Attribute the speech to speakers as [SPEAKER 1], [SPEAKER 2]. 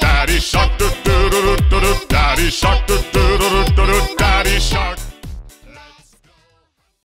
[SPEAKER 1] Daddy shark, daddy shark,